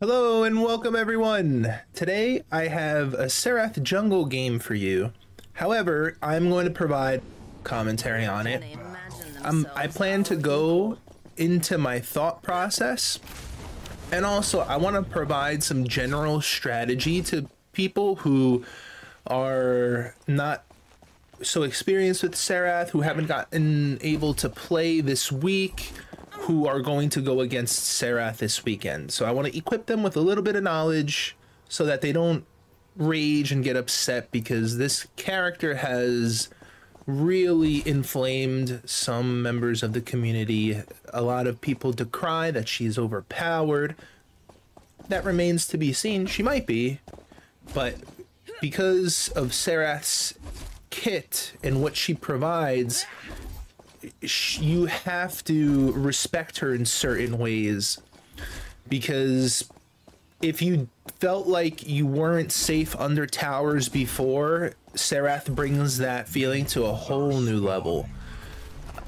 Hello and welcome everyone. Today I have a Serath jungle game for you. However, I'm going to provide commentary on it. Um, I plan to go into my thought process and also I want to provide some general strategy to people who are not so experienced with Serath, who haven't gotten able to play this week, who are going to go against Serath this weekend. So I want to equip them with a little bit of knowledge so that they don't rage and get upset because this character has really inflamed some members of the community. A lot of people decry that she's overpowered. That remains to be seen. She might be, but because of Serath's kit and what she provides, you have to respect her in certain ways because if you felt like you weren't safe under towers before, Serath brings that feeling to a whole new level.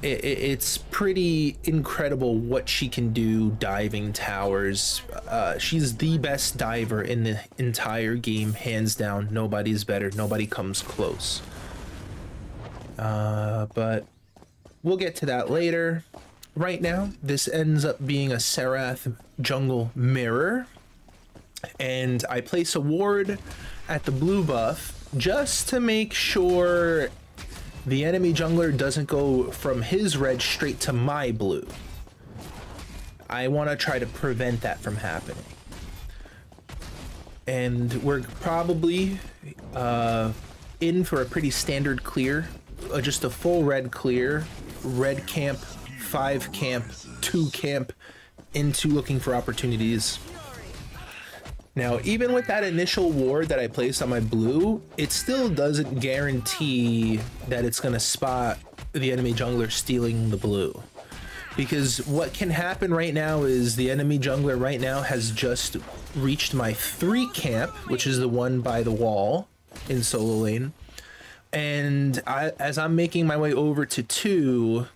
It, it, it's pretty incredible what she can do diving towers. Uh, she's the best diver in the entire game, hands down. Nobody's better. Nobody comes close. Uh, but we'll get to that later. Right now, this ends up being a Serath jungle mirror. And I place a ward at the blue buff just to make sure the enemy jungler doesn't go from his red straight to my blue. I want to try to prevent that from happening. And we're probably uh, in for a pretty standard clear uh, just a full red clear, red camp, five camp, two camp, into looking for opportunities. Now, even with that initial ward that I placed on my blue, it still doesn't guarantee that it's going to spot the enemy jungler stealing the blue. Because what can happen right now is the enemy jungler right now has just reached my three camp, which is the one by the wall in solo lane and I, as I'm making my way over to two,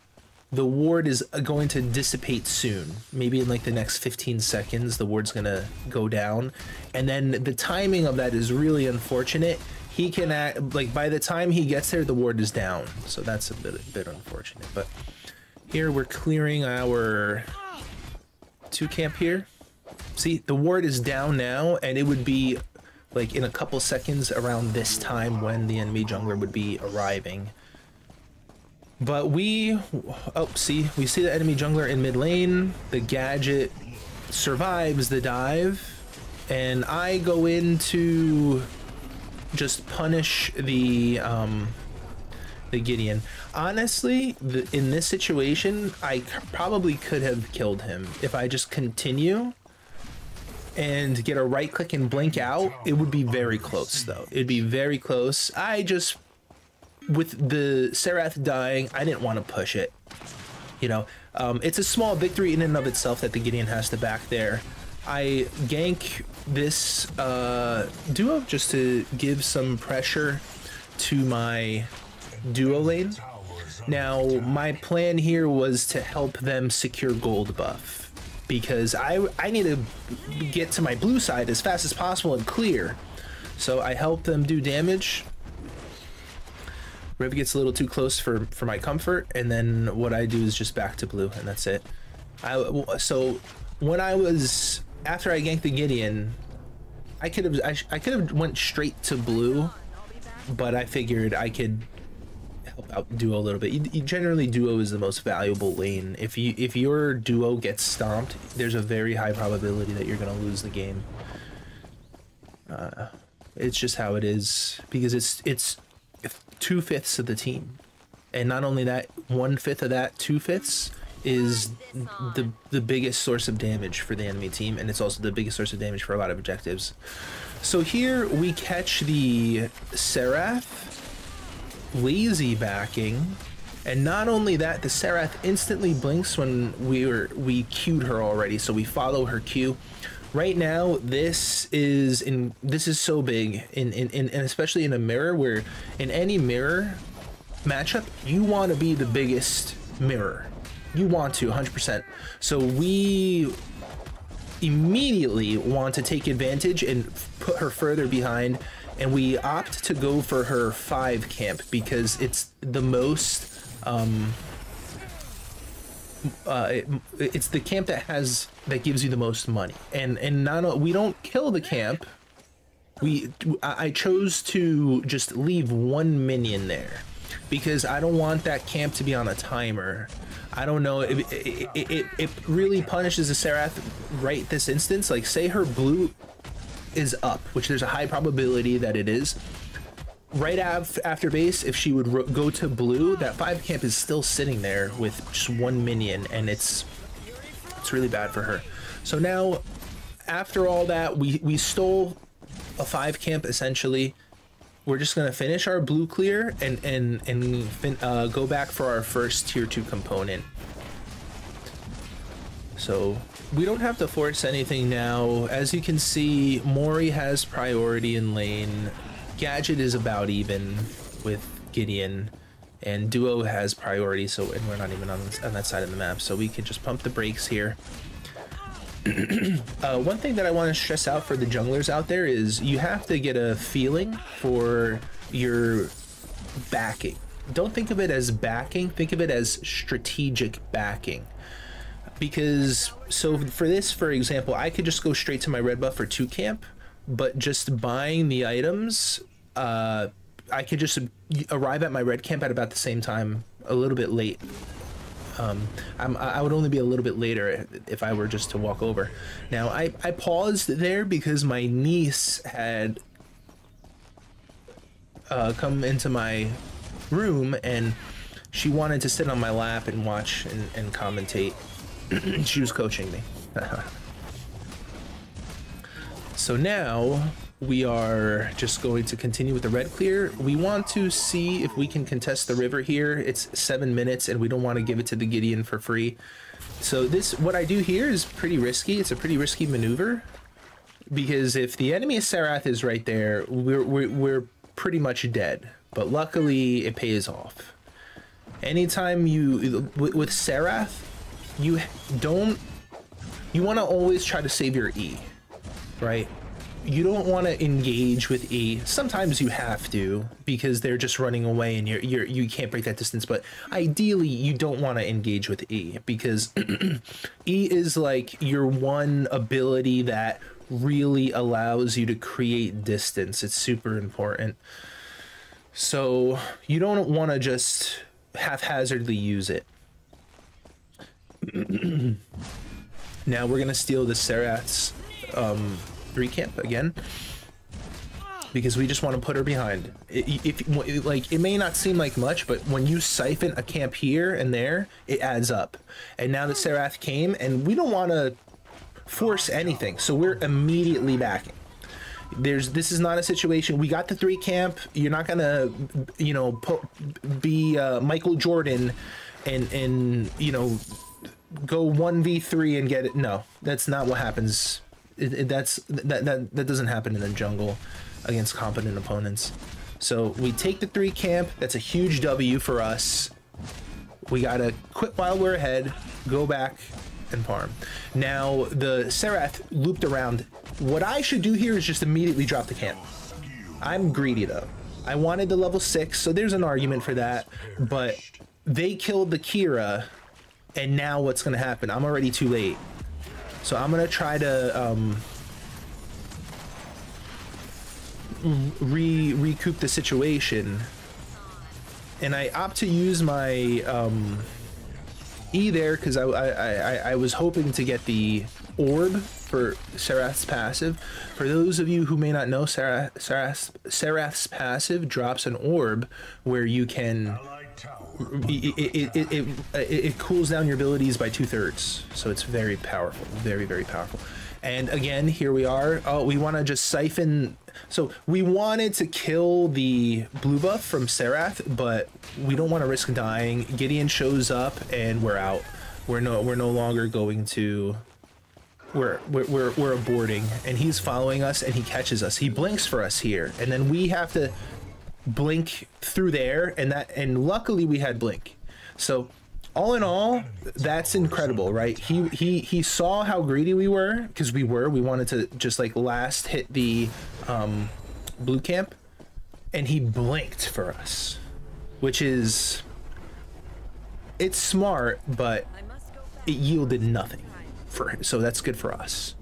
the ward is going to dissipate soon. Maybe in like the next 15 seconds, the ward's gonna go down, and then the timing of that is really unfortunate. He can act like by the time he gets there, the ward is down, so that's a bit a bit unfortunate. But here we're clearing our two camp here. See, the ward is down now, and it would be like in a couple seconds around this time when the enemy jungler would be arriving. But we, oh, see, we see the enemy jungler in mid lane. The gadget survives the dive, and I go in to just punish the um, the Gideon. Honestly, the, in this situation, I probably could have killed him if I just continue and get a right click and blink out, it would be very close though. It'd be very close. I just, with the Serath dying, I didn't want to push it. You know, um, it's a small victory in and of itself that the Gideon has to back there. I gank this uh, duo just to give some pressure to my duo lane. Now, my plan here was to help them secure gold buff because I, I need to get to my blue side as fast as possible and clear. So I help them do damage. Riv gets a little too close for, for my comfort, and then what I do is just back to blue, and that's it. I, so when I was, after I ganked the Gideon, I could have I, I could have went straight to blue, but I figured I could out duo a little bit. You, you generally duo is the most valuable lane. If you if your duo gets stomped, there's a very high probability that you're gonna lose the game. Uh, it's just how it is because it's it's two fifths of the team, and not only that, one fifth of that two fifths is the the biggest source of damage for the enemy team, and it's also the biggest source of damage for a lot of objectives. So here we catch the Serath lazy backing. And not only that, the Serath instantly blinks when we were we queued her already, so we follow her cue. Right now, this is in this is so big in, in, in and especially in a mirror where in any mirror matchup, you want to be the biggest mirror. You want to 100%. So we immediately want to take advantage and put her further behind and we opt to go for her 5 camp because it's the most um, uh, it, it's the camp that has that gives you the most money and and not we don't kill the camp we I chose to just leave one minion there because I don't want that camp to be on a timer. I don't know. It, it, it, it really punishes the Serath right this instance. Like, say her blue is up, which there's a high probability that it is. Right af after base, if she would go to blue, that five camp is still sitting there with just one minion, and it's it's really bad for her. So now, after all that, we we stole a five camp essentially. We're just gonna finish our blue clear and and and uh, go back for our first tier two component. So we don't have to force anything now. As you can see, Mori has priority in lane. Gadget is about even with Gideon and Duo has priority so and we're not even on, on that side of the map so we can just pump the brakes here uh, one thing that I want to stress out for the junglers out there is you have to get a feeling for your backing. Don't think of it as backing, think of it as strategic backing. Because, so for this, for example, I could just go straight to my red buff for 2 camp, but just buying the items, uh, I could just arrive at my red camp at about the same time, a little bit late um, i would only be a little bit later if I were just to walk over. Now, I, I paused there because my niece had uh, come into my room and she wanted to sit on my lap and watch and, and commentate. she was coaching me. so now we are just going to continue with the red clear. We want to see if we can contest the river here. It's seven minutes and we don't want to give it to the Gideon for free. So this, what I do here is pretty risky. It's a pretty risky maneuver because if the enemy of Serath is right there, we're, we're, we're pretty much dead. But luckily it pays off. Anytime you, with, with Serath, you don't, you want to always try to save your E, right? you don't want to engage with E. Sometimes you have to because they're just running away and you're, you're you can't break that distance. But ideally, you don't want to engage with E because E is like your one ability that really allows you to create distance. It's super important. So you don't want to just haphazardly use it. now we're gonna steal the Serath's um, three camp again because we just want to put her behind. If, if, like it may not seem like much, but when you siphon a camp here and there, it adds up. And now that Serath came, and we don't want to force anything, so we're immediately backing. There's this is not a situation. We got the three camp. You're not gonna, you know, be uh, Michael Jordan, and and you know, go one v three and get it. No, that's not what happens it, it, that's that, that that doesn't happen in the jungle against competent opponents. So we take the three camp. That's a huge W for us. We gotta quit while we're ahead, go back, and farm. Now the Serath looped around. What I should do here is just immediately drop the camp. I'm greedy though. I wanted the level six, so there's an argument for that. But they killed the Kira, and now what's gonna happen? I'm already too late. So I'm gonna try to um, re recoup the situation, and I opt to use my um, E there because I, I, I I was hoping to get the orb for Serath's passive. For those of you who may not know, Serath, Serath's, Serath's passive drops an orb where you can it, it, it, it, cools down your abilities by two thirds. So it's very powerful, very, very powerful. And again, here we are. Oh, we want to just siphon. So we wanted to kill the blue buff from Serath, but we don't want to risk dying. Gideon shows up and we're out. We're no, we're no longer going to. We're, we're, we're, we're aborting and he's following us and he catches us. He blinks for us here. And then we have to blink through there and that and luckily we had blink so all in all, that's incredible, right? He he he saw how greedy we were because we were. We wanted to just like last hit the um, blue camp, and he blinked for us, which is it's smart, but it yielded nothing for him. So that's good for us.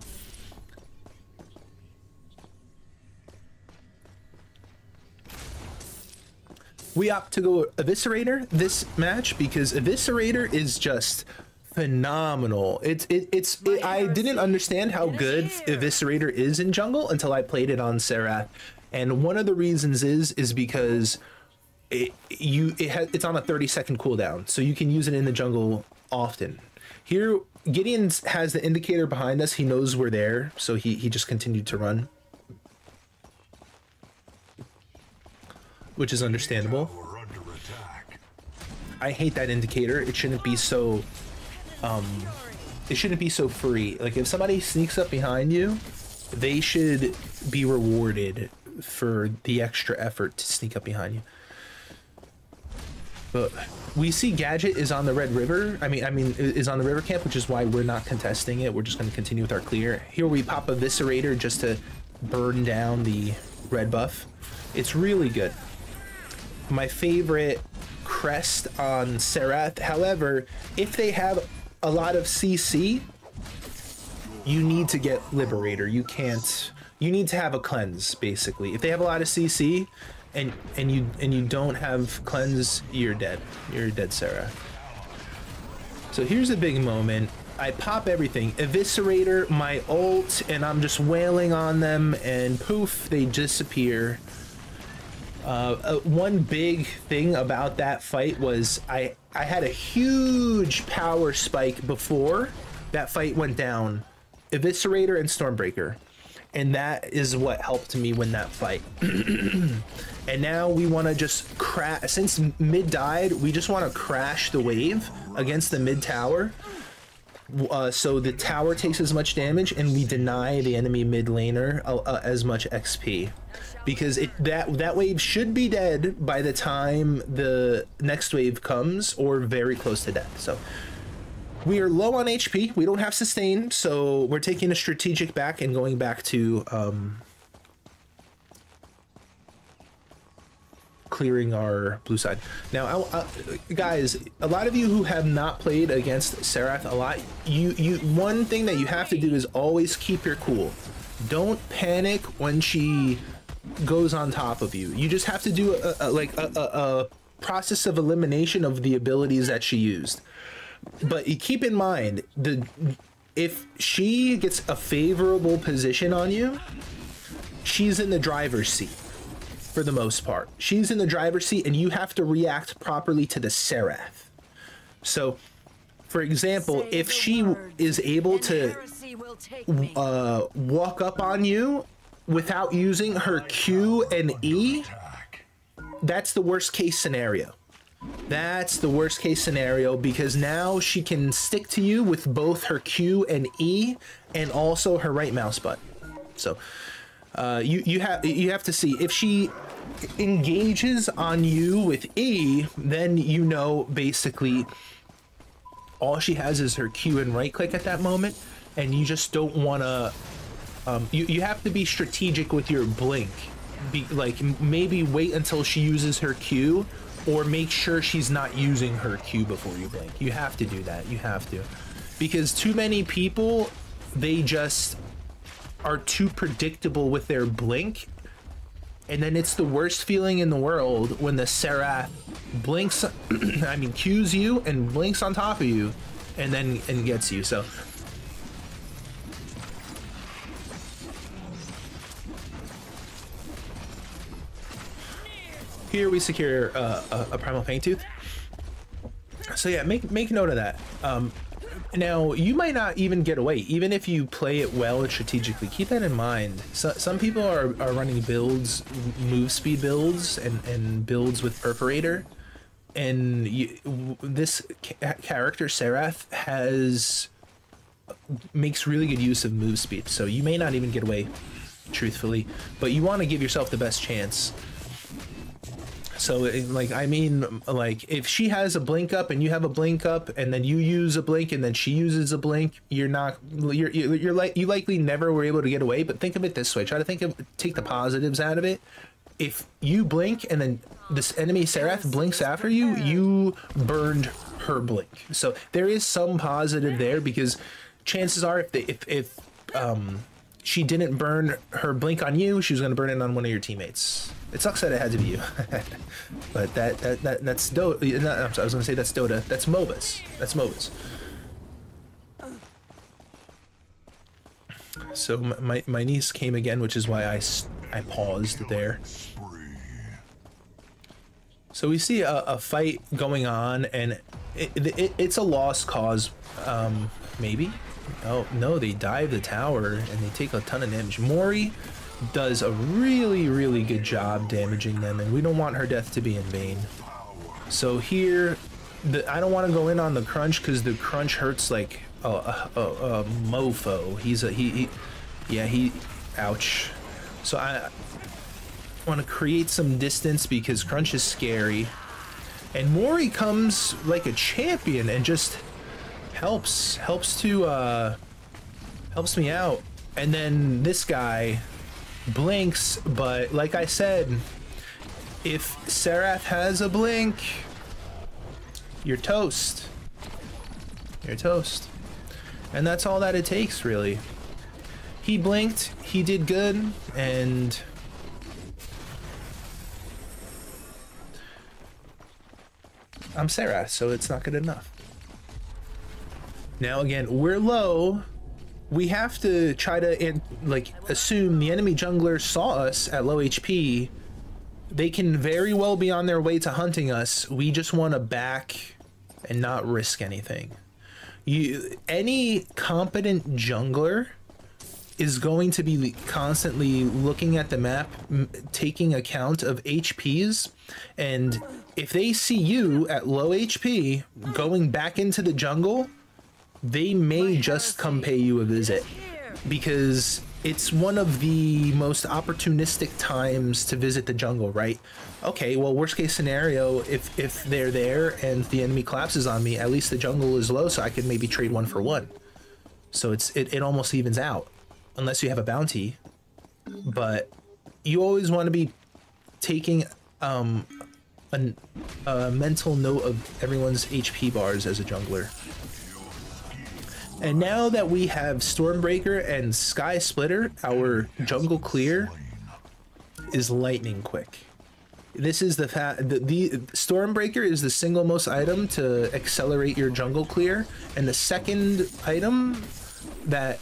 We opt to go Eviscerator this match because Eviscerator is just phenomenal. It's it, it's it, I didn't understand how good Eviscerator is in jungle until I played it on Serath, and one of the reasons is is because it you it has it's on a 30 second cooldown, so you can use it in the jungle often. Here, Gideon has the indicator behind us. He knows we're there, so he he just continued to run. Which is understandable. I hate that indicator. It shouldn't be so um it shouldn't be so free. Like if somebody sneaks up behind you, they should be rewarded for the extra effort to sneak up behind you. But we see Gadget is on the Red River. I mean, I mean, is on the River Camp, which is why we're not contesting it. We're just going to continue with our clear. Here we pop Eviscerator just to burn down the red buff. It's really good my favorite crest on Serath. However, if they have a lot of CC, you need to get Liberator. You can't. You need to have a cleanse basically. If they have a lot of CC, and and you and you don't have cleanse, you're dead. You're dead, Serath. So here's a big moment. I pop everything, eviscerator, my ult, and I'm just wailing on them, and poof, they disappear. Uh, uh, one big thing about that fight was I I had a huge power spike before that fight went down, Eviscerator and Stormbreaker, and that is what helped me win that fight. and now we want to just crash. Since mid died, we just want to crash the wave against the mid tower. Uh, so the tower takes as much damage, and we deny the enemy mid laner uh, uh as much XP because it that that wave should be dead by the time the next wave comes or very close to death. So we are low on HP. We don't have sustain, so we're taking a strategic back and going back to um, clearing our blue side. Now, I, guys, a lot of you who have not played against Serath a lot, you you one thing that you have to do is always keep your cool. Don't panic when she goes on top of you. You just have to do a, a like a, a, a process of elimination of the abilities that she used. But keep in mind the if she gets a favorable position on you, she's in the driver's seat for the most part. She's in the driver's seat and you have to react properly to the Serath. So, for example, Say if she is able to uh, walk up on you without using her Q and E, that's the worst case scenario. That's the worst case scenario because now she can stick to you with both her Q and E and also her right mouse button. So uh, you you have you have to see if she engages on you with E, then you know basically all she has is her Q and right click at that moment, and you just don't want to um, you, you have to be strategic with your blink. Be, like, maybe wait until she uses her Q, or make sure she's not using her Q before you blink. You have to do that. You have to. Because too many people, they just are too predictable with their blink. And then it's the worst feeling in the world when the Serath blinks, I mean, cues you and blinks on top of you and then and gets you. So Here we secure uh, a, a, primal Fangtooth. So yeah, make make note of that. Um, now you might not even get away, even if you play it well and strategically. Keep that in mind. So, some people are, are running builds, move speed builds, and and builds with perforator, and you, this ca character Serath has makes really good use of move speed. So you may not even get away, truthfully, but you want to give yourself the best chance So, it- like, I mean, like, if she has a blink up and you have a blink up, and then you use a blink, and then she uses a blink, you're not, you're, you're, you're like, you likely never were able to get away. But think of it this way: try to think of, take the positives out of it. If you blink and then this enemy Serath blinks after you, you burned her blink. So there is some positive there because chances are, if they, if if um, she didn't burn her blink on you, she was going to burn it on one of your teammates. It sucks that it had to be you, but that that, that that's Dota. I'm sorry, I was going to say that's Dota. That's MOBAs. That's MOBAs. So my, my, niece came again, which is why I I paused there. So we see a, a fight going on, and it, it, it's a lost cause, um, maybe? Oh, no, they dive the tower, and they take a ton of damage. Mori does a really, really good job damaging them, and we don't want her death to be in vain. So here, the, I don't want to go in on the crunch, because the crunch hurts like a, a, a, a mofo. He's a, he, he, yeah, he, ouch. So I, want to create some distance because Crunch is scary. And Mori comes like a champion and just helps helps to uh helps me out. And then this guy blinks, but like I said, if Serath has a blink, you're toast. You're toast. And that's all that it takes really. He blinked, he did good, and I'm Serath, so it's not good enough. Now again, we're low. We have to try to like assume the enemy jungler saw us at low HP. They can very well be on their way to hunting us. We just want to back and not risk anything. You any competent jungler is going to be constantly looking at the map, taking account of HPs, and if they see you at low HP going back into the jungle, they may just come pay you a visit because it's one of the most opportunistic times to visit the jungle, right? Okay, well, worst case scenario, if if they're there and the enemy collapses on me, at least the jungle is low, so I can maybe trade one for one. So it's it, it almost evens out, unless you have a bounty. But you always want to be taking um a, a mental note of everyone's HP bars as a jungler. And now that we have Stormbreaker and Sky Splitter, our jungle clear is lightning quick. This is the fact the, the Stormbreaker is the single most item to accelerate your jungle clear, and the second item that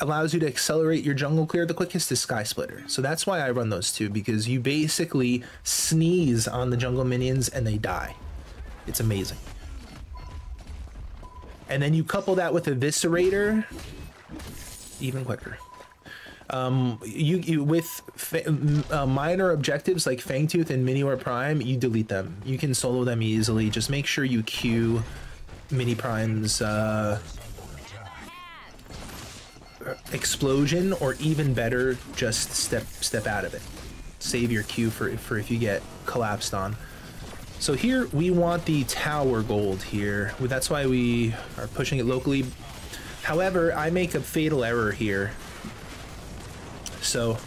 allows you to accelerate your jungle clear the quickest is Sky Splitter. So that's why I run those two because you basically sneeze on the jungle minions and they die. It's amazing. And then you couple that with Eviscerator, even quicker. Um, you, you with uh, minor objectives like Fangtooth and Mini Prime, you delete them. You can solo them easily. Just make sure you queue Mini Prime's uh, explosion, or even better, just step step out of it. Save your queue for for if you get collapsed on. So here we want the tower gold here. That's why we are pushing it locally. However, I make a fatal error here. So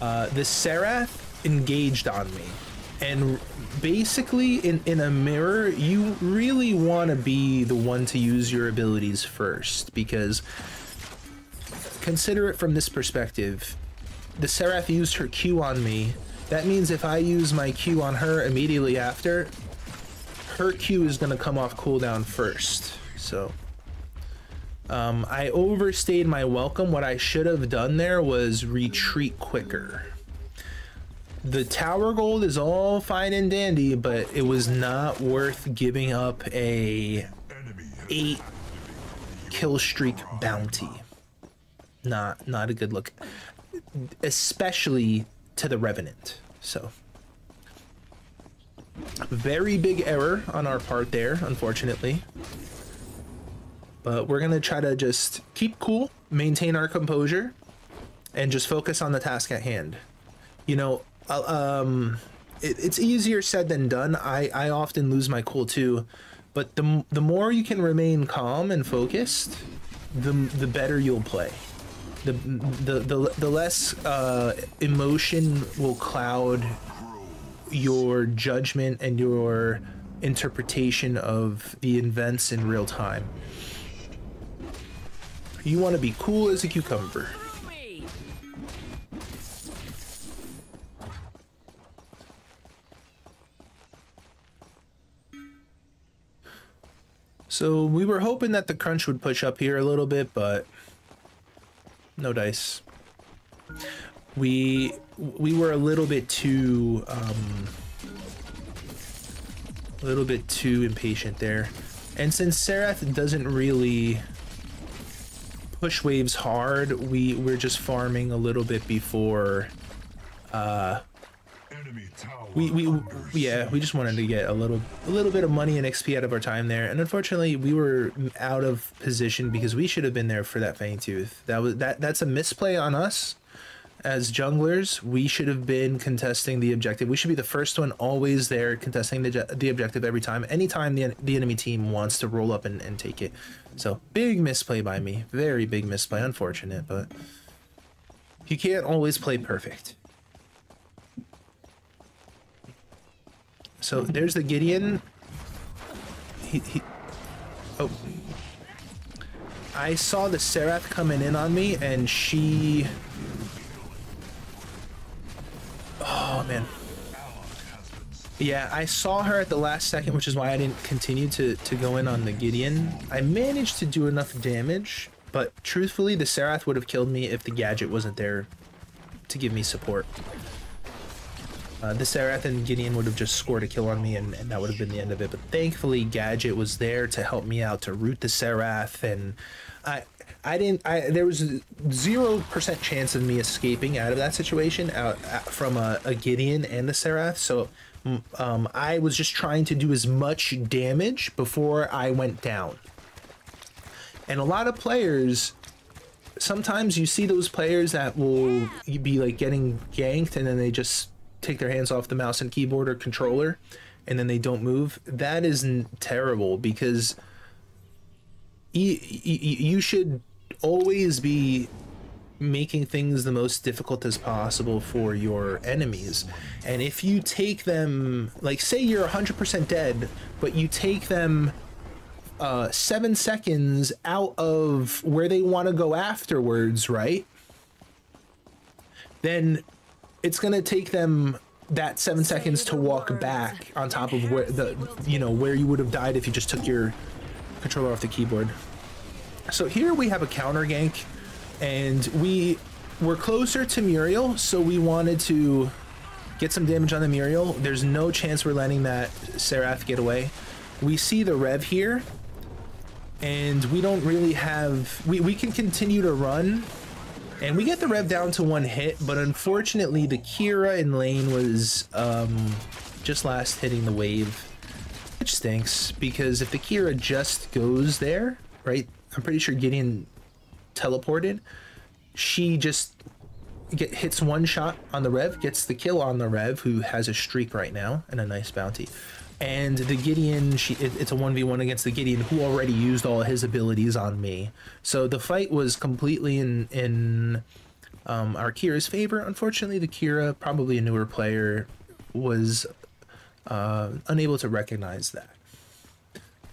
uh, the Serath engaged on me. And basically, in, in a mirror, you really want to be the one to use your abilities first. Because consider it from this perspective. The Serath used her Q on me. That means if I use my Q on her immediately after, her Q is going to come off cooldown first. So um, I overstayed my welcome. What I should have done there was retreat quicker. The tower gold is all fine and dandy, but it was not worth giving up a eight kill streak bounty. Not not a good look, especially to the revenant. So very big error on our part there, unfortunately. But we're gonna try to just keep cool, maintain our composure, and just focus on the task at hand. You know, um, it, it's easier said than done. I I often lose my cool too, but the the more you can remain calm and focused, the the better you'll play. The the the, the less uh, emotion will cloud your judgment and your interpretation of the events in real time. You want to be cool as a cucumber. So we were hoping that the crunch would push up here a little bit, but no dice. We we were a little bit too um, a little bit too impatient there. And since Serath doesn't really push waves hard, we we're just farming a little bit before uh we, we yeah we just wanted to get a little a little bit of money and xp out of our time there. And unfortunately we were out of position because we should have been there for that fang tooth. That was that that's a misplay on us. As junglers we should have been contesting the objective. We should be the first one always there contesting the, the objective every time anytime the, the enemy team wants to roll up and, and take it. So big misplay by me. Very big misplay. Unfortunate but you can't always play perfect So there's the Gideon. He, he, oh. I saw the Serath coming in on me and she... Oh, man. Yeah, I saw her at the last second, which is why I didn't continue to, to go in on the Gideon. I managed to do enough damage, but truthfully, the Serath would have killed me if the gadget wasn't there to give me support. Uh, the Serath and Gideon would have just scored a kill on me, and, and, that would have been the end of it. But thankfully, Gadget was there to help me out to root the Serath, and I, I didn't. I there was zero percent chance of me escaping out of that situation out, out from a, a, Gideon and the Serath. So, um, I was just trying to do as much damage before I went down. And a lot of players sometimes you see those players that will be like getting ganked and then they just take their hands off the mouse and keyboard or controller and then they don't move, that is terrible because you, you should always be making things the most difficult as possible for your enemies. And if you take them, like say you're 100% dead, but you take them uh, seven seconds out of where they want to go afterwards, right? Then it's going to take them that seven seconds to walk back on top of where the you know where you would have died if you just took your controller off the keyboard. So here we have a counter gank and we were closer to muriel so we wanted to get some damage on the muriel. There's no chance we're letting that serath get away. We see the rev here and we don't really have we, we can continue to run and we get the rev down to one hit, but unfortunately the Kira in lane was um, just last hitting the wave, which stinks because if the Kira just goes there, right? I'm pretty sure Gideon teleported. She just get hits one shot on the Rev, gets the kill on the Rev, who has a streak right now and a nice bounty and the Gideon, she, it, it's a 1v1 against the Gideon who already used all his abilities on me. So the fight was completely in, in um, our Kira's favor. Unfortunately, the Kira, probably a newer player, was uh, unable to recognize that.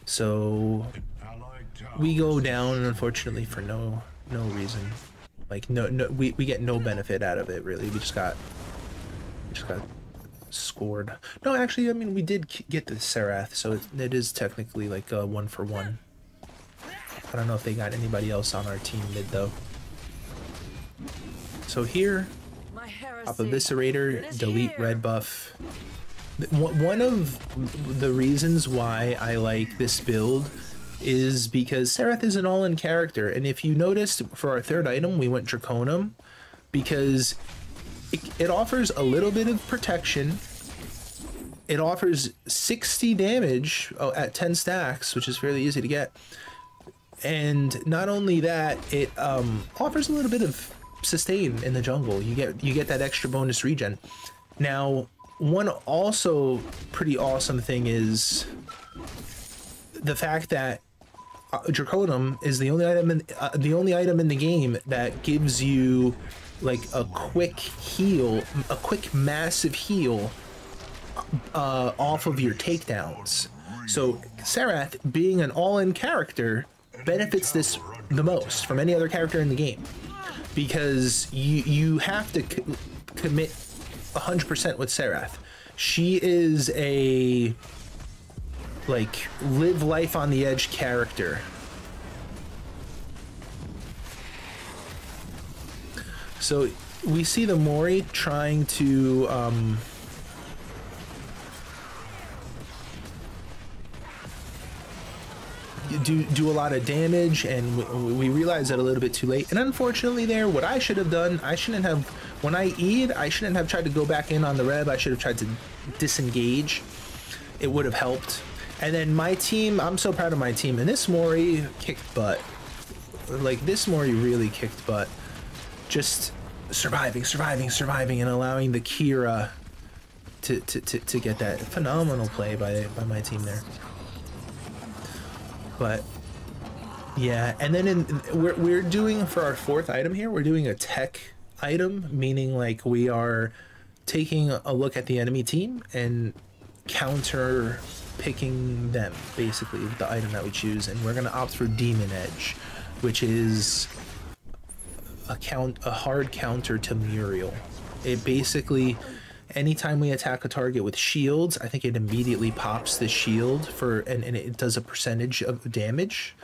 So we go down, unfortunately, for no no reason. Like no no, we, we get no benefit out of it really. We just got we just got scored. No, actually, I mean, we did get the Serath, so it, it is technically like a one for one. I don't know if they got anybody else on our team mid, though. So here, Pop Eviscerator, delete red buff. One of the reasons why I like this build is because Serath is an all-in character, and if you noticed, for our third item, we went Draconum, because it, it offers a little bit of protection. It offers 60 damage oh, at 10 stacks, which is fairly easy to get. And not only that, it um, offers a little bit of sustain in the jungle. You get you get that extra bonus regen. Now, one also pretty awesome thing is the fact that uh, Draconum is the only item in uh, the only item in the game that gives you like a quick heal, a quick massive heal uh, off of your takedowns. So Serath, being an all-in character, benefits this the most from any other character in the game because you you have to co commit 100% with Serath. She is a like live life on the edge character. So we see the Mori trying to um, do do a lot of damage, and we, we realize that a little bit too late. And unfortunately, there, what I should have done, I shouldn't have. When I eat I shouldn't have tried to go back in on the Rev. I should have tried to disengage. It would have helped. And then my team, I'm so proud of my team. And this Mori kicked butt. Like this Mori really kicked butt. Just surviving, surviving, surviving, and allowing the Kira to to, to, to get that phenomenal play by by my team there. But yeah, and then in we're we're doing for our fourth item here, we're doing a tech item, meaning like we are taking a look at the enemy team and counter picking them basically the item that we choose and we're going to opt for demon edge which is a count a hard counter to muriel it basically anytime we attack a target with shields, I think it immediately pops the shield for and, and it does a percentage of damage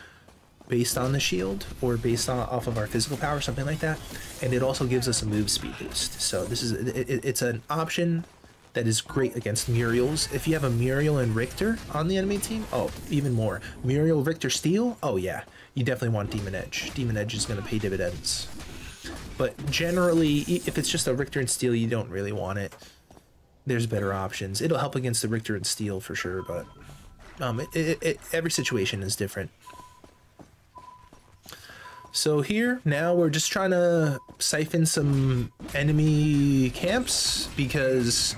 based on the shield or based on off of our physical power, something like that. And it also gives us a move speed boost. So this is it, it's an option that is great against Muriels. If you have a Muriel and Riktor on the enemy team, oh, even more. Muriel, Riktor, Steel, oh yeah, you definitely want Demon Edge. Demon Edge is going to pay dividends. But generally, if it's just a Riktor and Steel, you don't really want it there's better options. It'll help against the Riktor and Steel for sure, but um, it, it, it, every situation is different. So here, now we're just trying to siphon some enemy camps because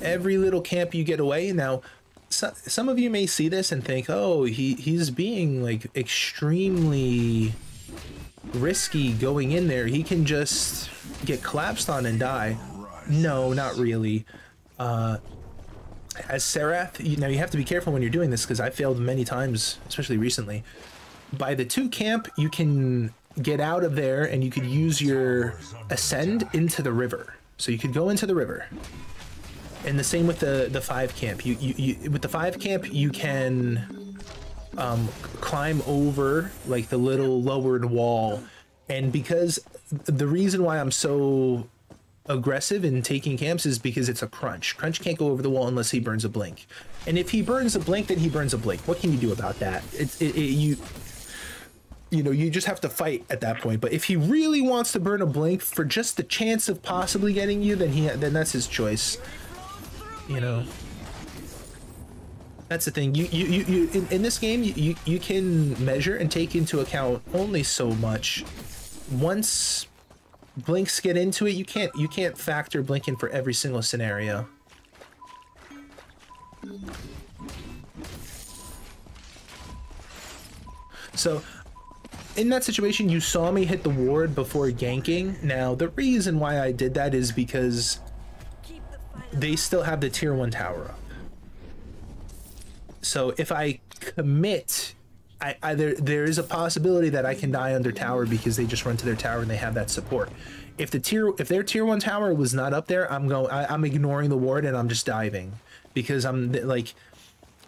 every little camp you get away. Now, so, some of you may see this and think, oh, he, he's being like extremely risky going in there. He can just get collapsed on and die. No, not really. Uh, as Serath, you you have to be careful when you're doing this because I failed many times, especially recently. By the two camp, you can get out of there and you could use your ascend into the river. So you could go into the river. And the same with the the five camp. You you, you with the five camp you can um, climb over like the little lowered wall. And because the reason why I'm so aggressive in taking camps is because it's a crunch. Crunch can't go over the wall unless he burns a blink. And if he burns a blink, then he burns a blink. What can you do about that? It's it, it, you you know, you just have to fight at that point. But if he really wants to burn a blink for just the chance of possibly getting you, then he then that's his choice. You know. That's the thing. You you you, you in, in this game you, you can measure and take into account only so much. Once blinks get into it, you can't you can't factor blinking for every single scenario. So, in that situation, you saw me hit the ward before ganking. Now, the reason why I did that is because they still have the tier 1 tower up. So, if I commit I, there there is a possibility that I can die under tower because they just run to their tower and they have that support. If the tier if their tier one tower was not up there, I'm going I, am ignoring the ward and I'm just diving because I'm like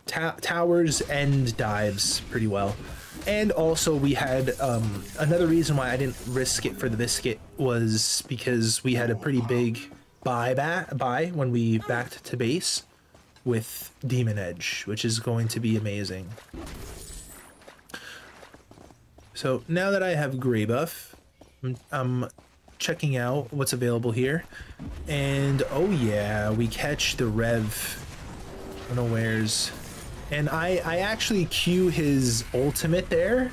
towers and dives pretty well. And also we had um, another reason why I didn't risk it for the biscuit was because we had a pretty big buy back buy when we backed to base with Demon Edge, which is going to be amazing. So now that I have Grey Buff, I'm, I'm checking out what's available here. And oh yeah, we catch the Rev unawares. And I, I actually cue his ultimate there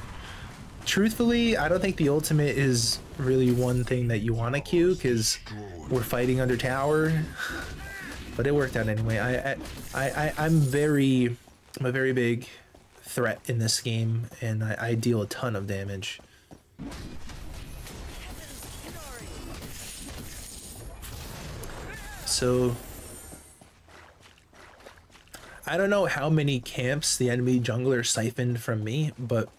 truthfully, I don't think the ultimate is really one thing that you want to queue because we're fighting under tower. But it worked out anyway. I, I, I, I'm very, I'm a very big threat in this game, and I, I deal a ton of damage. So I don't know how many camps the enemy jungler siphoned from me, but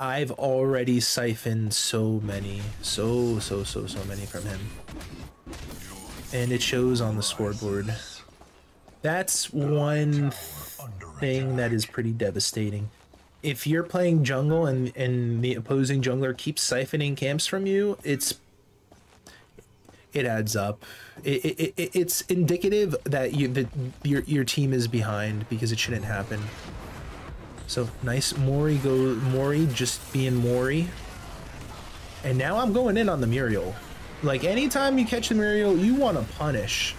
I've already siphoned so many, so, so, so, so many from him. And it shows on the scoreboard. That's one thing that is pretty devastating. If you're playing jungle and, and the opposing jungler keeps siphoning camps from you, it's it adds up. It, it, it, it's indicative that you that your your team is behind because it shouldn't happen. So nice Mori go Mori just being Mori. And now I'm going in on the Muriel. Like anytime you catch the Muriel, you want to punish.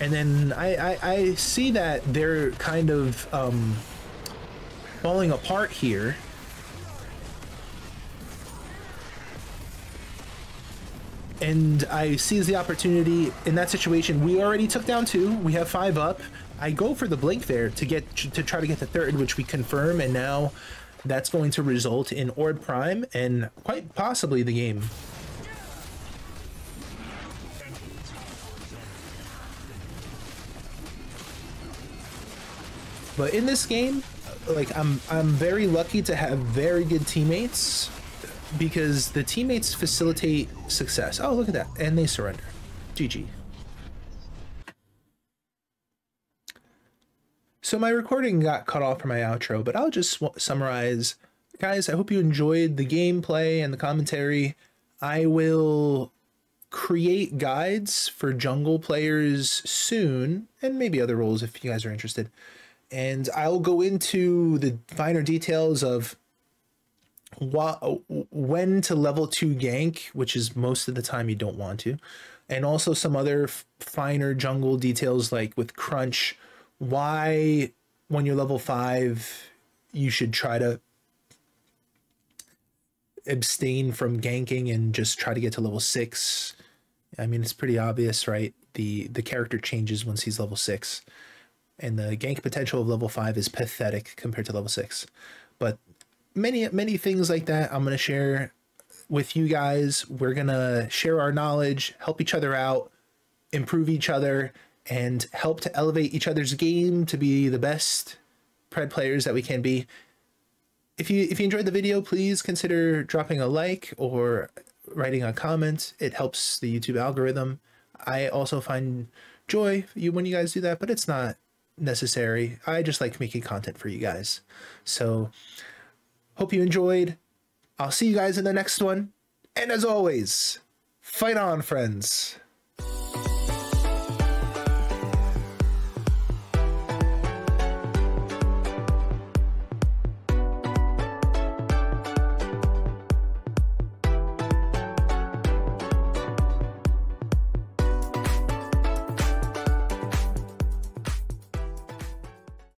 And then I, I, I see that they're kind of um, falling apart here. And I seize the opportunity in that situation. We already took down two. We have five up. I go for the blink there to get to try to get the third, which we confirm, and now that's going to result in Orb Prime and quite possibly the game. But in this game, like I'm I'm very lucky to have very good teammates because the teammates facilitate success. Oh, look at that. And they surrender. GG. So my recording got cut off for my outro, but I'll just summarize. Guys, I hope you enjoyed the gameplay and the commentary. I will create guides for jungle players soon, and maybe other roles if you guys are interested and I'll go into the finer details of when to level 2 gank, which is most of the time you don't want to, and also some other finer jungle details like with Crunch, why when you're level 5 you should try to abstain from ganking and just try to get to level 6. I mean, it's pretty obvious, right? The the character changes once he's level 6 and the gank potential of level 5 is pathetic compared to level 6 but many many things like that i'm going to share with you guys. We're going to share our knowledge help each other out improve each other and help to elevate each other's game to be the best pred players that we can be. If you if you enjoyed the video please consider dropping a like or writing a comment. It helps the youtube algorithm. I also find joy when you guys do that but it's not necessary. I just like making content for you guys. So, hope you enjoyed. I'll see you guys in the next one. And as always, fight on, friends.